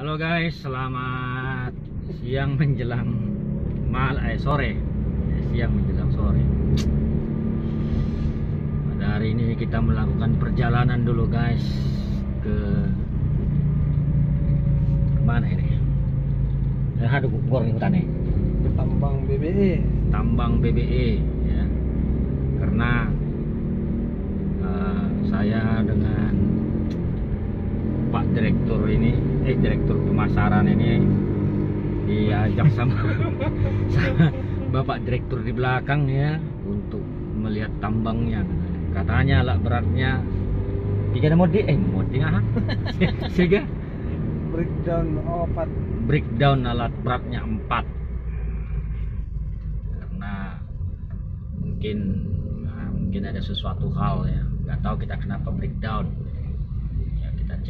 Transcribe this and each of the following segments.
Halo guys, selamat siang menjelang mal eh sore. Eh, siang menjelang sore. Pada hari ini kita melakukan perjalanan dulu guys ke mana ini? Eh, aduh, goreng hutan nih. tambang BBE tambang BBE ya karena eh, saya dengan Pak Direktur ini eh Direktur pemasaran ini diajak sama, sama Bapak Direktur di belakang ya untuk melihat tambangnya. Katanya lah beratnya tiga modi eh modi ah sehingga breakdown opat breakdown alat beratnya 4 karena mungkin nah, mungkin ada sesuatu hal ya. Nggak tahu kita kenapa breakdown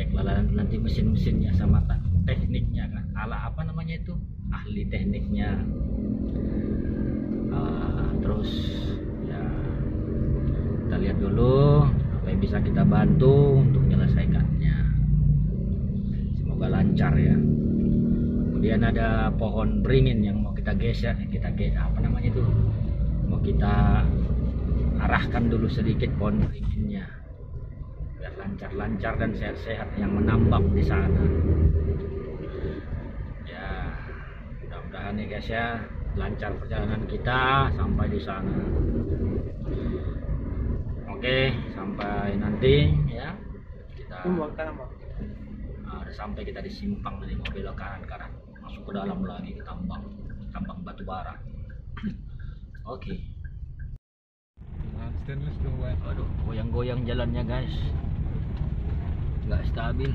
cek lah nanti mesin-mesinnya sama tekniknya kan. Ala apa namanya itu? Ahli tekniknya. Ah, terus ya kita lihat dulu apa yang bisa kita bantu untuk menyelesaikannya. Semoga lancar ya. Kemudian ada pohon beringin yang mau kita geser kita ge apa namanya itu? Mau kita arahkan dulu sedikit pohon beringinnya biar lancar-lancar dan sehat-sehat yang menambang di sana. Ya mudah-mudahan nih guys ya lancar perjalanan kita sampai di sana. Oke sampai nanti ya. Kita udah sampai kita di simpang mau belok kanan kanan. Masuk ke dalam lagi ke tambang tambang batu bara. Oke. Nah, stainless dong Wan. aduh goyang-goyang jalannya guys nggak stabil.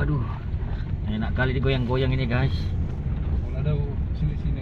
Aduh. Enak kali digoyang-goyang ini guys. Ada sini sini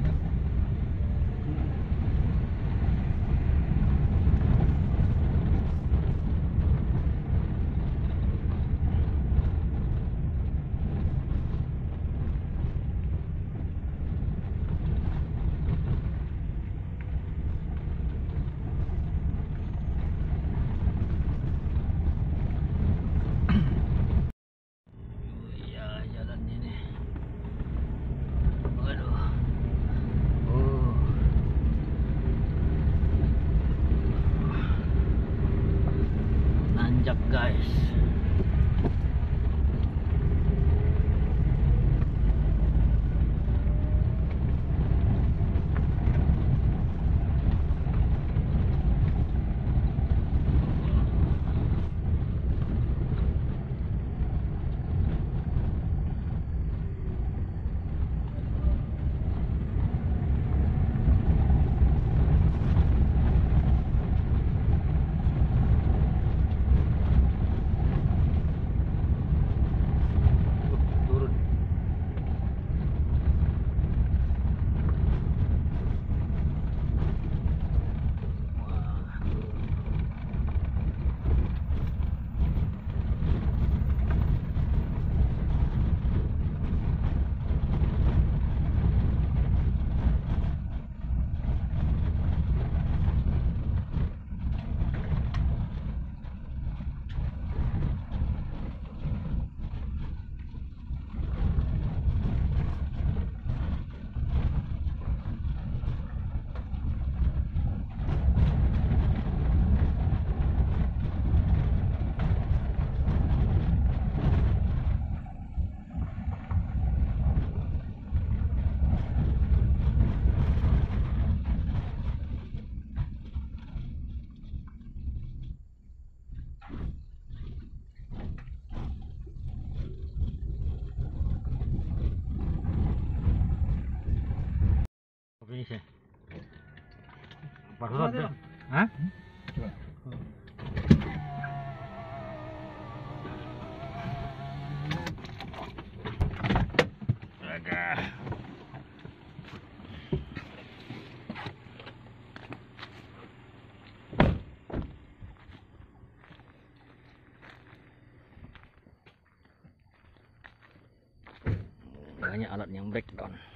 Finish ya? Pak Coba, coba. Hah? Coba. Agak. Banyak alat yang breakdown.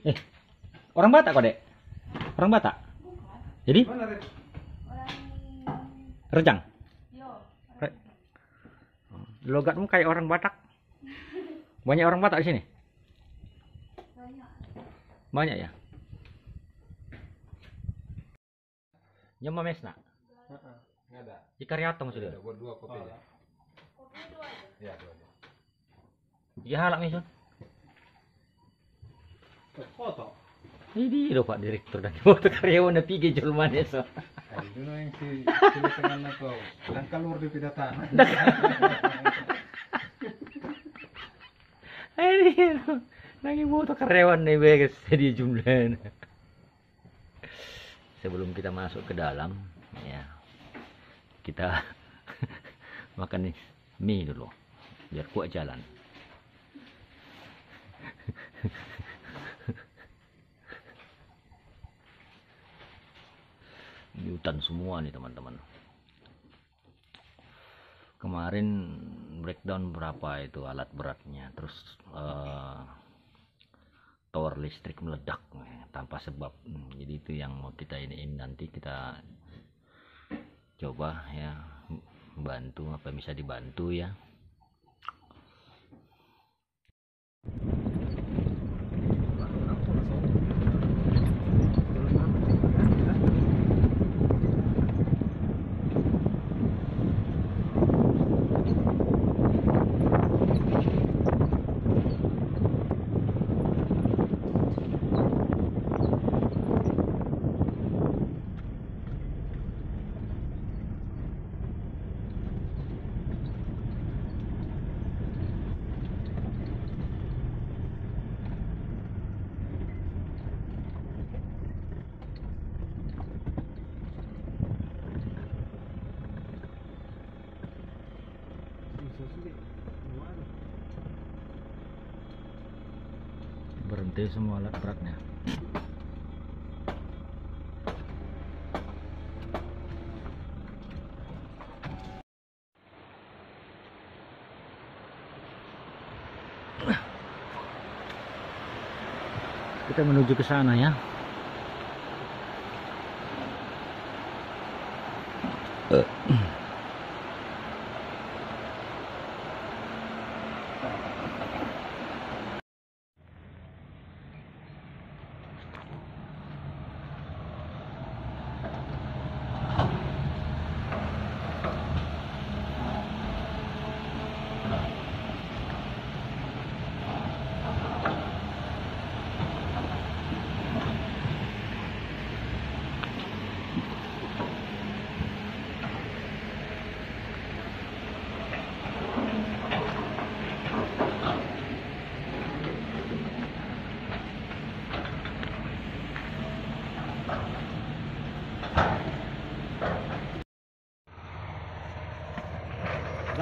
Eh, orang Batak kok, Dek? Orang Batak? Jadi? Rejang? Re- Logatmu kayak orang Batak. Banyak orang Batak di sini? Banyak ya? Nyama mesna. Nggak ada. Ikariato maksudnya. Ada buat dua kopi aja. Iya, dua. dua. Ya halak mesun. Foto. Ini lho Pak Direktur dan foto karyawan na pigi julman eso. Ay, na yung si silisangan na to. Ang kalor di pinatana. Ini nangi foto karyawan nih guys di jumlah. Sebelum kita masuk ke dalam, ya kita makan nih mie dulu biar kuat jalan. Di hutan semua nih teman-teman. Kemarin breakdown berapa itu alat beratnya, terus eh, tower listrik meledak eh, tanpa sebab. Hmm, Jadi itu yang mau kita iniin nanti kita coba ya bantu apa bisa dibantu ya. Berhenti semua alat beratnya. Kita menuju ke sana ya. Nang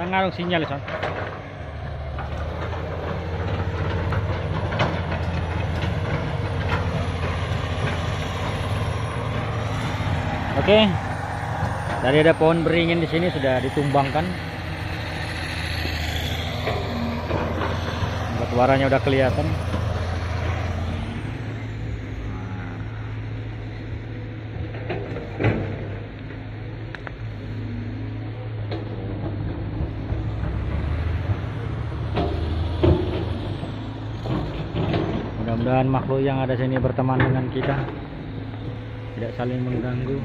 ngarong sinyal son. Oke. Dari ada pohon beringin di sini sudah ditumbangkan. Buat warnanya udah kelihatan. Mudah-mudahan makhluk yang ada sini berteman dengan kita. Tidak saling mengganggu.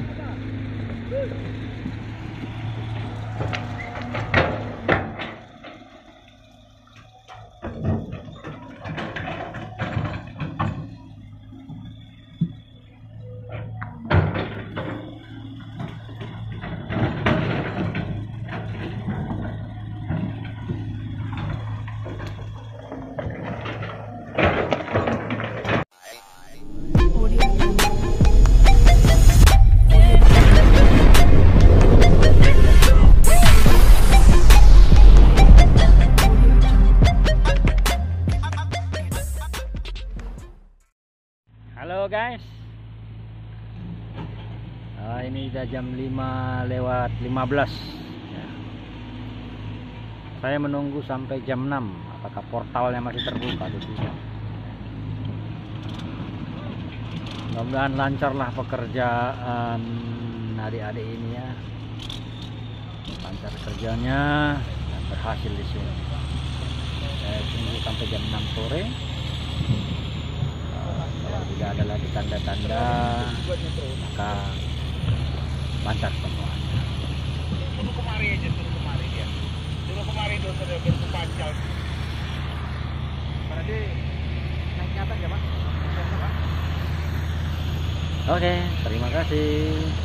Jam 5 lewat 15. Ya. Saya menunggu sampai jam 6. Apakah portalnya masih terbuka atau tidak? Mudah-mudahan lancarlah pekerjaan adik-adik ini ya. Lancar kerjanya dan berhasil di sini. Saya tunggu sampai jam 6 sore. Kalau tidak ada lagi tanda-tanda maka lancar semuanya. Suruh kemari aja, suruh kemari dia. Suruh kemari dulu sudah berkupancal. Berarti naik ke atas ya, Pak? Oke, terima kasih.